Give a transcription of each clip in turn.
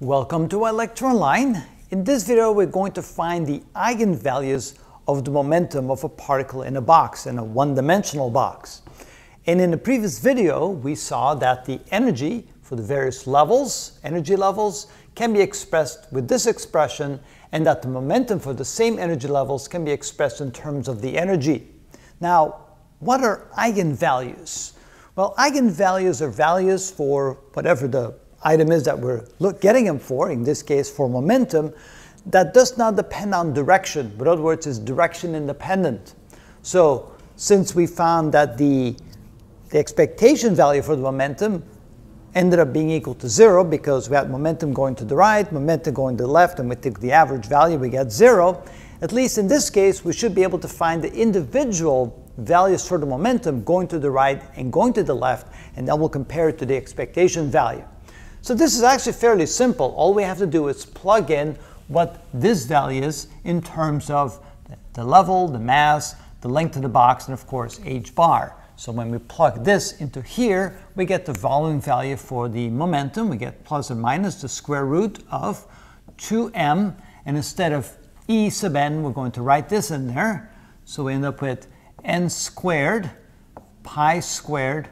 Welcome to ilectureonline. In this video, we're going to find the eigenvalues of the momentum of a particle in a box, in a one-dimensional box. And in the previous video, we saw that the energy for the various levels, energy levels, can be expressed with this expression, and that the momentum for the same energy levels can be expressed in terms of the energy. Now, what are eigenvalues? Well, eigenvalues are values for whatever the item is that we're look, getting them for, in this case for momentum, that does not depend on direction. In other words, is direction independent. So since we found that the, the expectation value for the momentum ended up being equal to zero because we had momentum going to the right, momentum going to the left, and we take the average value, we get zero. At least in this case, we should be able to find the individual values for the momentum going to the right and going to the left, and then we'll compare it to the expectation value. So this is actually fairly simple. All we have to do is plug in what this value is in terms of the level, the mass, the length of the box, and of course h bar. So when we plug this into here, we get the volume value for the momentum. We get plus or minus the square root of 2m. And instead of e sub n, we're going to write this in there. So we end up with n squared pi squared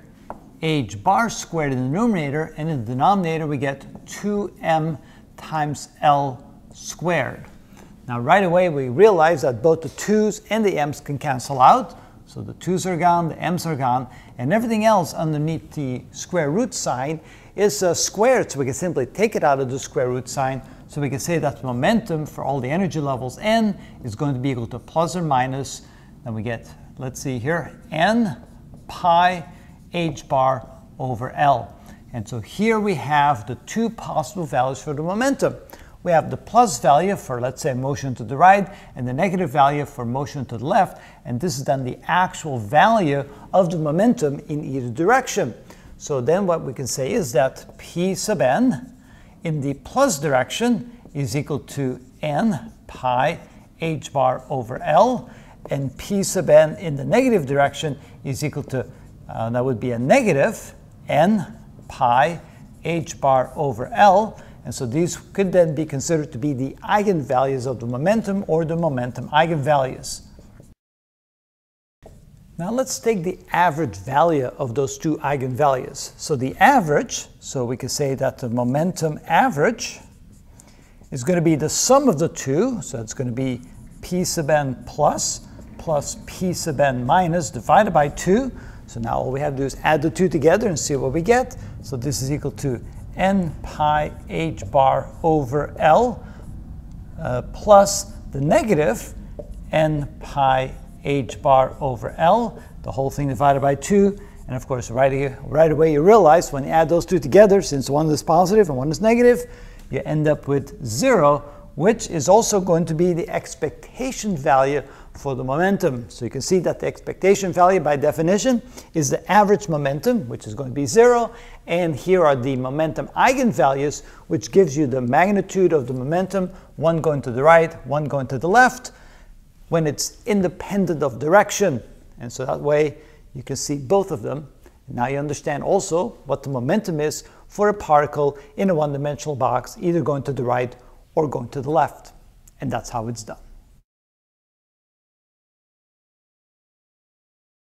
h bar squared in the numerator, and in the denominator we get 2m times L squared. Now right away we realize that both the 2's and the m's can cancel out, so the 2's are gone, the m's are gone, and everything else underneath the square root sign is squared, so we can simply take it out of the square root sign, so we can say that momentum for all the energy levels n is going to be equal to plus or minus, then we get, let's see here, n pi h bar over L. And so here we have the two possible values for the momentum. We have the plus value for, let's say, motion to the right, and the negative value for motion to the left. And this is then the actual value of the momentum in either direction. So then what we can say is that P sub n in the plus direction is equal to n pi h bar over L, and P sub n in the negative direction is equal to uh, that would be a negative n pi h bar over L. And so these could then be considered to be the eigenvalues of the momentum or the momentum eigenvalues. Now let's take the average value of those two eigenvalues. So the average, so we could say that the momentum average is going to be the sum of the two. So it's going to be p sub n plus plus p sub n minus divided by 2. So now all we have to do is add the two together and see what we get. So this is equal to n pi h bar over L uh, plus the negative n pi h bar over L, the whole thing divided by 2. And of course, right, right away you realize when you add those two together, since one is positive and one is negative, you end up with 0, which is also going to be the expectation value for the momentum. So you can see that the expectation value by definition is the average momentum, which is going to be zero. And here are the momentum eigenvalues, which gives you the magnitude of the momentum, one going to the right, one going to the left, when it's independent of direction. And so that way you can see both of them. Now you understand also what the momentum is for a particle in a one-dimensional box, either going to the right or going to the left. And that's how it's done.